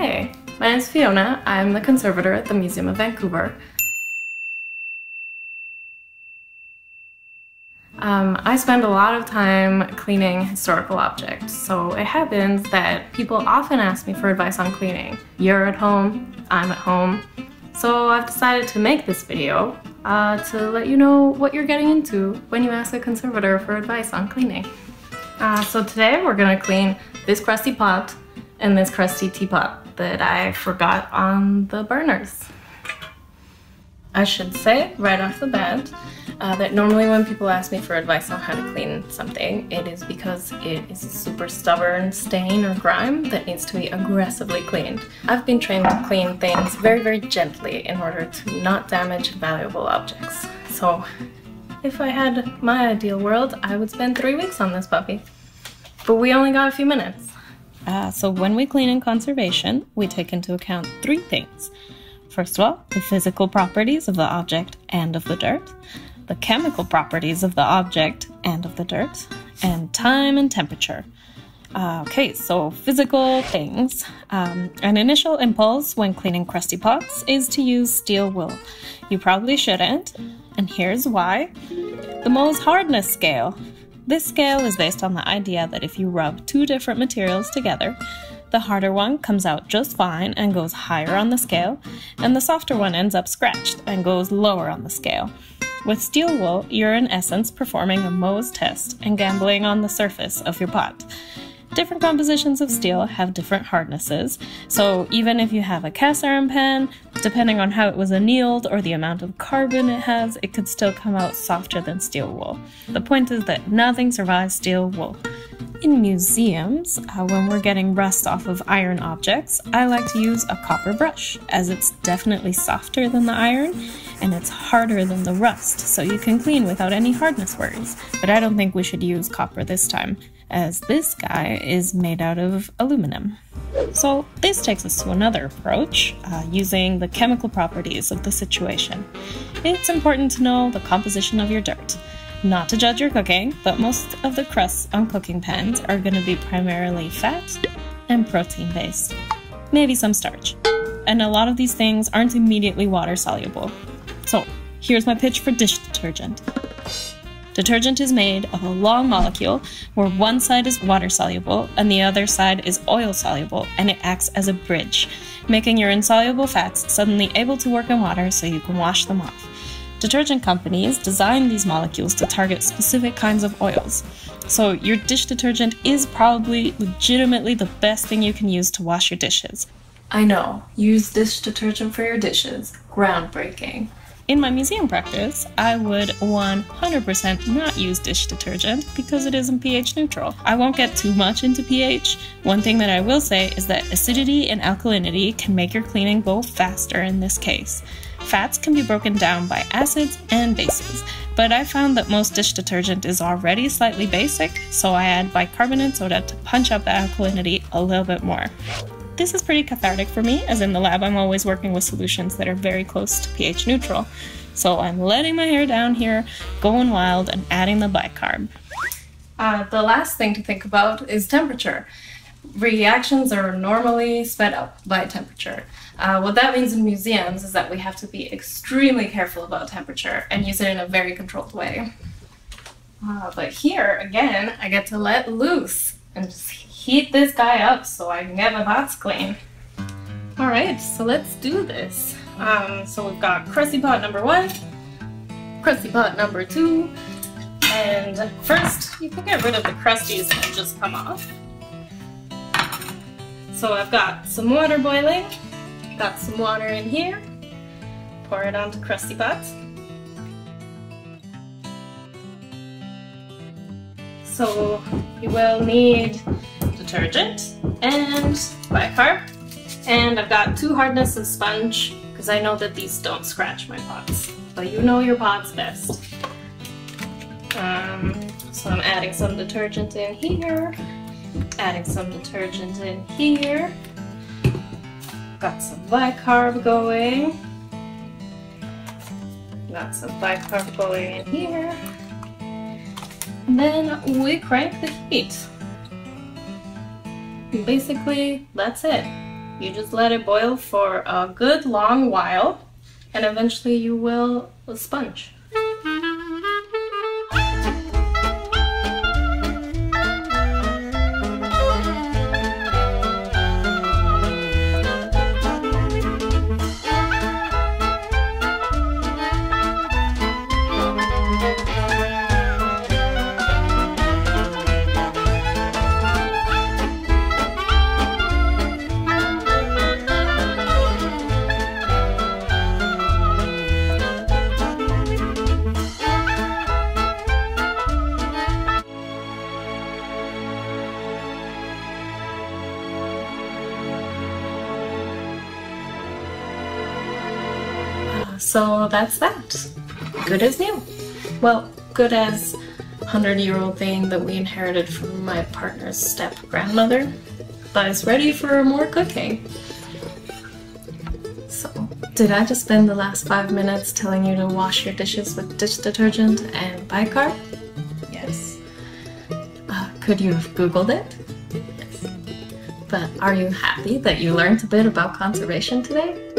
Hey, my name is Fiona. I'm the conservator at the Museum of Vancouver. Um, I spend a lot of time cleaning historical objects, so it happens that people often ask me for advice on cleaning. You're at home, I'm at home, so I've decided to make this video uh, to let you know what you're getting into when you ask a conservator for advice on cleaning. Uh, so today we're gonna clean this crusty pot and this crusty teapot that I forgot on the burners. I should say right off the bat uh, that normally when people ask me for advice on how to clean something, it is because it is a super stubborn stain or grime that needs to be aggressively cleaned. I've been trained to clean things very, very gently in order to not damage valuable objects. So if I had my ideal world, I would spend three weeks on this puppy. But we only got a few minutes. Uh, so when we clean in conservation, we take into account three things. First of all, the physical properties of the object and of the dirt, the chemical properties of the object and of the dirt, and time and temperature. Uh, okay, so physical things. Um, an initial impulse when cleaning crusty pots is to use steel wool. You probably shouldn't, and here's why. The Mohs hardness scale. This scale is based on the idea that if you rub two different materials together, the harder one comes out just fine and goes higher on the scale, and the softer one ends up scratched and goes lower on the scale. With steel wool, you're in essence performing a Mohs test and gambling on the surface of your pot. Different compositions of steel have different hardnesses, so even if you have a cast iron pan, depending on how it was annealed or the amount of carbon it has, it could still come out softer than steel wool. The point is that nothing survives steel wool. In museums, uh, when we're getting rust off of iron objects, I like to use a copper brush, as it's definitely softer than the iron and it's harder than the rust, so you can clean without any hardness worries. But I don't think we should use copper this time, as this guy is made out of aluminum. So this takes us to another approach, uh, using the chemical properties of the situation. It's important to know the composition of your dirt. Not to judge your cooking, but most of the crusts on cooking pans are going to be primarily fat and protein based. Maybe some starch. And a lot of these things aren't immediately water soluble. So, here's my pitch for dish detergent. Detergent is made of a long molecule where one side is water soluble and the other side is oil soluble, and it acts as a bridge, making your insoluble fats suddenly able to work in water so you can wash them off. Detergent companies design these molecules to target specific kinds of oils. So, your dish detergent is probably legitimately the best thing you can use to wash your dishes. I know, use dish detergent for your dishes. Groundbreaking. In my museum practice, I would 100% not use dish detergent because it isn't pH neutral. I won't get too much into pH. One thing that I will say is that acidity and alkalinity can make your cleaning go faster in this case. Fats can be broken down by acids and bases, but I found that most dish detergent is already slightly basic, so I add bicarbonate soda to punch up the alkalinity a little bit more. This is pretty cathartic for me, as in the lab I'm always working with solutions that are very close to pH neutral. So I'm letting my hair down here, going wild, and adding the bicarb. Uh, the last thing to think about is temperature. Reactions are normally sped up by temperature. Uh, what that means in museums is that we have to be extremely careful about temperature and use it in a very controlled way. Uh, but here, again, I get to let loose and just heat this guy up so I can get my pots clean. Alright, so let's do this. Um, so we've got crusty pot number one, crusty pot number two, and first you can get rid of the crusties and just come off. So I've got some water boiling, Got some water in here. Pour it onto crusty pots. So you will need detergent and bicarb. And I've got two hardness of sponge because I know that these don't scratch my pots. But you know your pots best. Um, so I'm adding some detergent in here, adding some detergent in here, Got some bicarb going. Got some bicarb going in here. And then we crank the heat. Basically, that's it. You just let it boil for a good long while, and eventually you will sponge. So that's that. Good as new. Well, good as 100 year old thing that we inherited from my partner's step grandmother, but it's ready for more cooking. So, did I just spend the last five minutes telling you to wash your dishes with dish detergent and bicarb? Yes. Uh, could you have Googled it? Yes. But are you happy that you learned a bit about conservation today?